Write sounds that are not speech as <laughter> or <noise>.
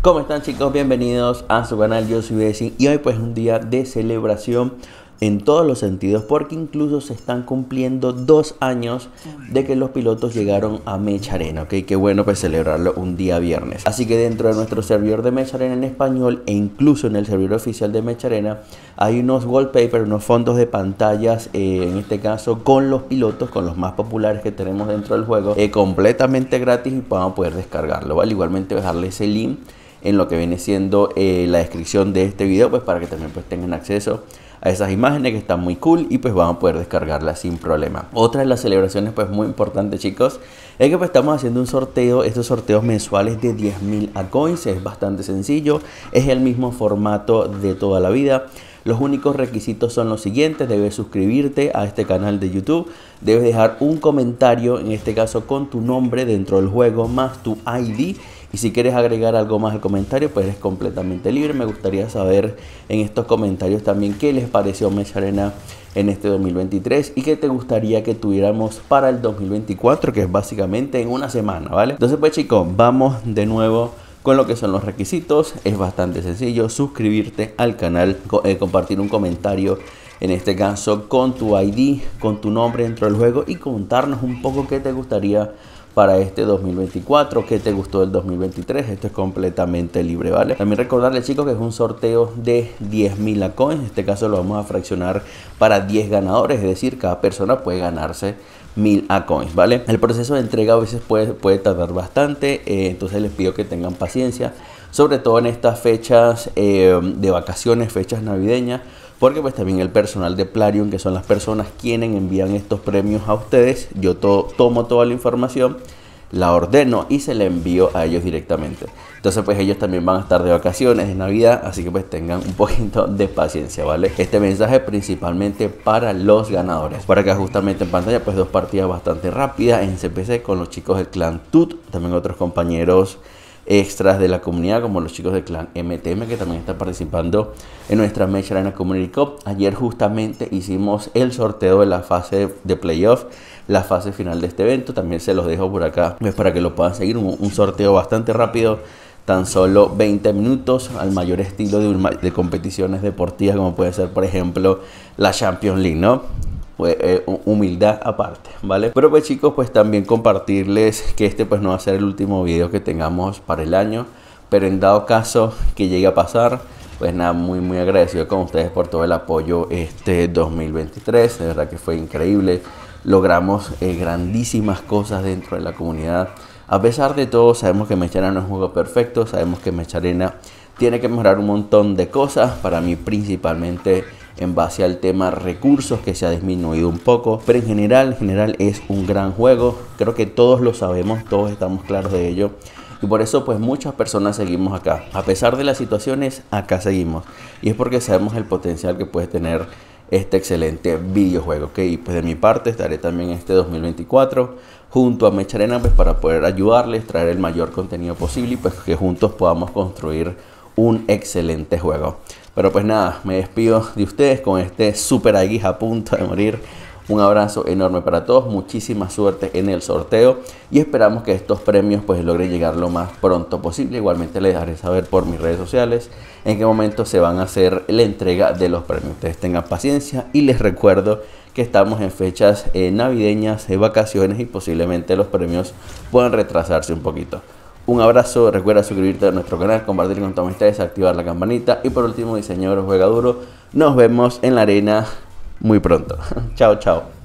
¿Cómo están chicos? Bienvenidos a su canal, yo soy Bessie y hoy pues es un día de celebración en todos los sentidos porque incluso se están cumpliendo dos años de que los pilotos llegaron a Mecha Arena, ¿ok? Qué bueno pues celebrarlo un día viernes. Así que dentro de nuestro servidor de Mecha Arena en español e incluso en el servidor oficial de Mecha Arena hay unos wallpapers, unos fondos de pantallas, eh, en este caso con los pilotos, con los más populares que tenemos dentro del juego, eh, completamente gratis y van a poder descargarlo, ¿vale? Igualmente voy a dejarle ese link en lo que viene siendo eh, la descripción de este video, pues para que también pues tengan acceso a esas imágenes que están muy cool y pues van a poder descargarlas sin problema. Otra de las celebraciones pues muy importante chicos es que pues estamos haciendo un sorteo, estos sorteos mensuales de 10.000 a coins, es bastante sencillo, es el mismo formato de toda la vida. Los únicos requisitos son los siguientes, debes suscribirte a este canal de YouTube, debes dejar un comentario, en este caso con tu nombre dentro del juego, más tu ID y si quieres agregar algo más al comentario, pues eres completamente libre. Me gustaría saber en estos comentarios también qué les pareció Mecha Arena en este 2023 y qué te gustaría que tuviéramos para el 2024, que es básicamente en una semana, ¿vale? Entonces, pues chicos, vamos de nuevo con lo que son los requisitos. Es bastante sencillo, suscribirte al canal, eh, compartir un comentario en este caso con tu ID, con tu nombre dentro del juego y contarnos un poco qué te gustaría para este 2024. ¿Qué te gustó del 2023? Esto es completamente libre, ¿vale? También recordarles, chicos, que es un sorteo de 10.000 coins. En este caso lo vamos a fraccionar para 10 ganadores, es decir, cada persona puede ganarse 1000 coins, ¿vale? El proceso de entrega a veces puede, puede tardar bastante, eh, entonces les pido que tengan paciencia, sobre todo en estas fechas eh, de vacaciones, fechas navideñas, porque pues también el personal de Plarium, que son las personas quienes envían estos premios a ustedes, yo tomo toda la información, la ordeno y se la envío a ellos directamente. Entonces pues ellos también van a estar de vacaciones de Navidad, así que pues tengan un poquito de paciencia, ¿vale? Este mensaje principalmente para los ganadores. Para que justamente en pantalla pues dos partidas bastante rápidas en CPC con los chicos del clan TUT, también otros compañeros extras de la comunidad, como los chicos del clan MTM, que también están participando en nuestra Mecha Arena Community Cup. Ayer justamente hicimos el sorteo de la fase de playoff, la fase final de este evento. También se los dejo por acá pues, para que lo puedan seguir. Un, un sorteo bastante rápido tan solo 20 minutos al mayor estilo de, de, competiciones deportivas como puede ser por ejemplo la Champions League, ¿no? Pues, eh, humildad aparte, ¿vale? Pero pues chicos, pues también compartirles que este pues no va a ser el último video que tengamos para el año, pero en dado caso que llegue a pasar, pues nada, muy muy agradecido con ustedes por todo el apoyo este 2023, de verdad que fue increíble, logramos eh, grandísimas cosas dentro de la comunidad, a pesar de todo sabemos que Mecharena no es un juego perfecto, sabemos que Mecharena tiene que mejorar un montón de cosas, para mí principalmente en base al tema recursos que se ha disminuido un poco, pero en general, en general es un gran juego, creo que todos lo sabemos, todos estamos claros de ello. Y por eso pues muchas personas seguimos acá. A pesar de las situaciones, acá seguimos. Y es porque sabemos el potencial que puede tener este excelente videojuego. Ok, y pues de mi parte estaré también este 2024 junto a Mecharena pues para poder ayudarles, traer el mayor contenido posible y pues que juntos podamos construir un excelente juego. Pero pues nada, me despido de ustedes con este super aguija a punto de morir. Un abrazo enorme para todos, muchísima suerte en el sorteo y esperamos que estos premios pues logren llegar lo más pronto posible. Igualmente les dejaré saber por mis redes sociales en qué momento se van a hacer la entrega de los premios. Ustedes tengan paciencia y les recuerdo que estamos en fechas eh, navideñas, de vacaciones y posiblemente los premios puedan retrasarse un poquito. Un abrazo, recuerda suscribirte a nuestro canal, compartir con tus amistades, activar la campanita y por último, diseñador juega duro. Nos vemos en la arena muy pronto. <laughs> chao, chao.